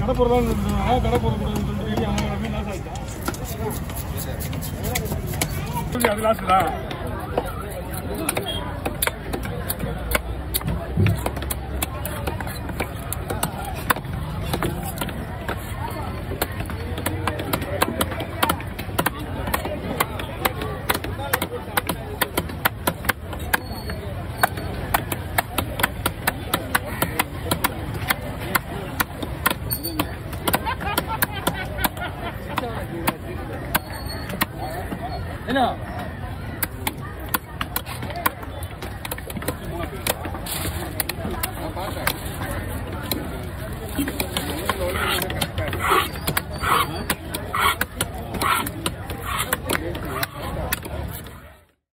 கடை போறதா கடை போறக்கூடாதுன்னு சொல்லிட்டு அவங்க லாஸ் ஆயிடுச்சா அது லாஸ்டா You know.